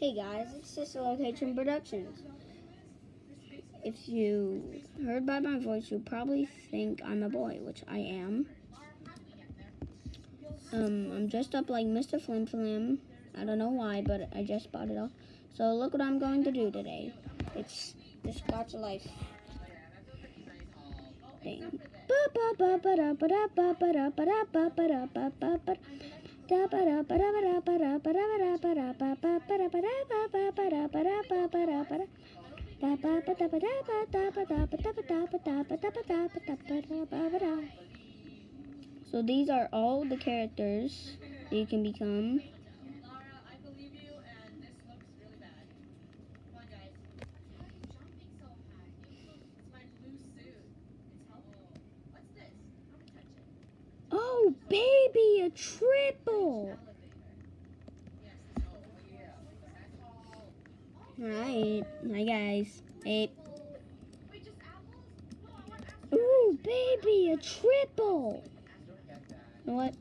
Hey guys, it's Sister Location Productions. If you heard by my voice, you probably think I'm a boy, which I am. Um, I'm dressed up like Mr. Flim Flam. I don't know why, but I just bought it off. So look what I'm going to do today. It's the Gacha Life thing. So these are all the characters you can become. Oh, baby, a triple. Alright, hi guys. Hey. Ooh, baby, a triple. You know what?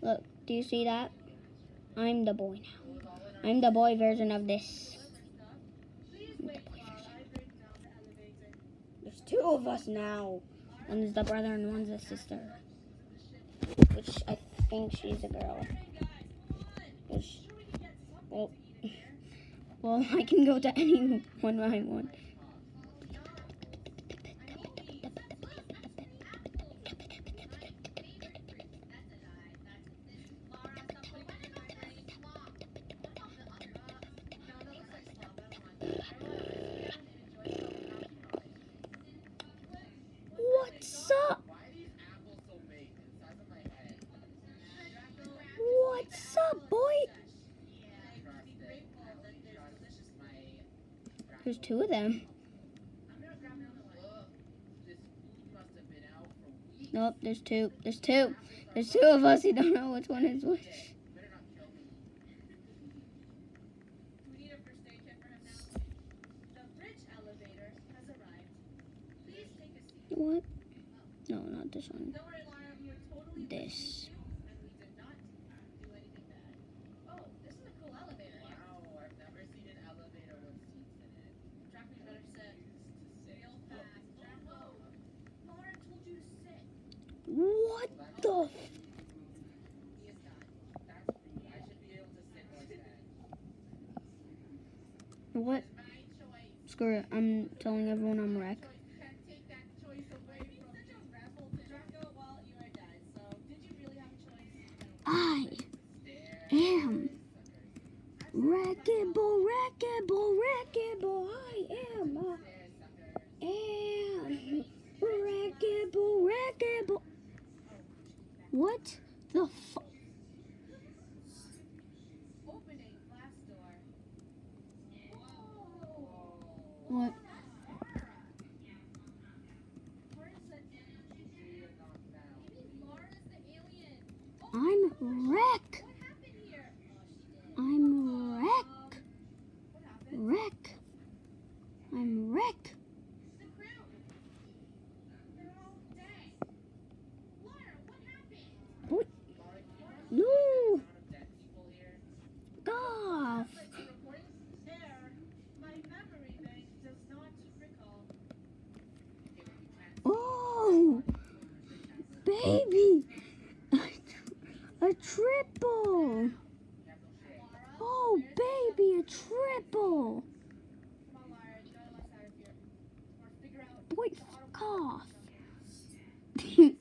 Look, do you see that? I'm the boy now. I'm the boy version of this. The There's two of us now. One is the brother and one's the sister which I think she's a girl. Which, well, well, I can go to anyone I want. There's two of them. Nope, there's two. There's two. There's two of us. You don't know which one is which. What? No, not this one. This. What What? Screw it. I'm telling everyone I'm wreck. I am wreckable, wreckable, wreckable. I am. I am wreckable, wreckable. What the fuck? What? I'm wreck. I'm wreck. Wreck. I'm wreck. Boy. No. Golf. Oh, baby. A triple. Oh, baby, a triple. Boy, fuck off.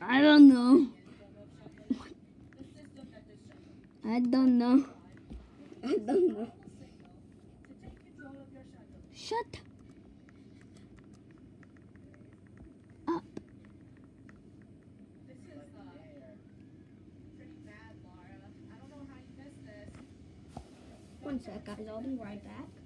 I don't know. I don't know. I don't know. Shut One sec, guys. I'll be right back.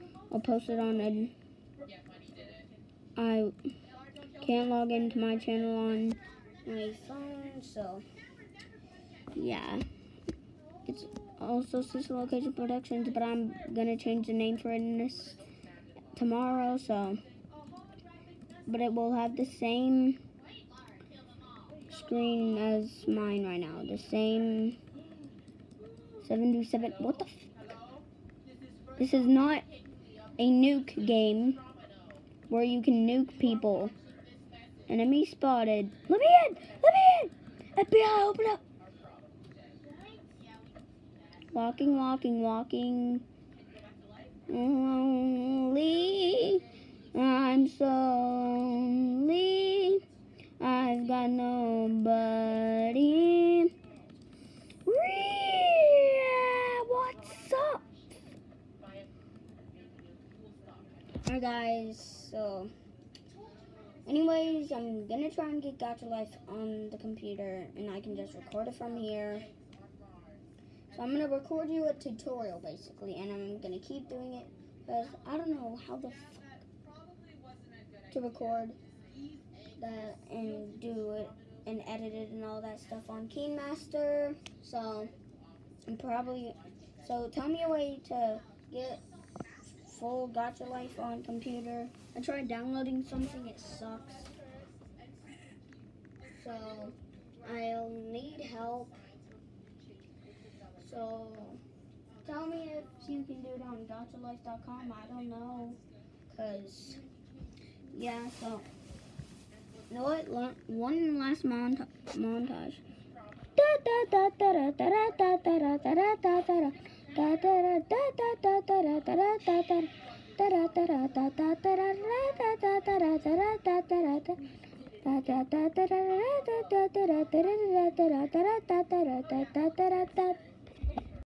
I'll post it on I can't log into my channel on my phone, so yeah. It's also Sister Location Productions, but I'm gonna change the name for it tomorrow, so but it will have the same screen as mine right now. The same 77. What the This is not a nuke game where you can nuke people. Enemy spotted. Let me in! Let me in! FBI, open up! Walking, walking, walking. Lonely. I'm so lonely. I've got nobody. Yeah, what's up? Alright guys, so anyways, I'm gonna try and get Gacha Life on the computer and I can just record it from here. So I'm gonna record you a tutorial basically and I'm gonna keep doing it because I don't know how the to record that and do it and edit it and all that stuff on KineMaster. So I'm probably so tell me a way to get full Gacha Life on computer. I tried downloading something, it sucks. So I'll need help. So tell me if you can do it on gachalife.com. I don't know. Cause yeah, so you know what? One last monta- montage ta ta ta ta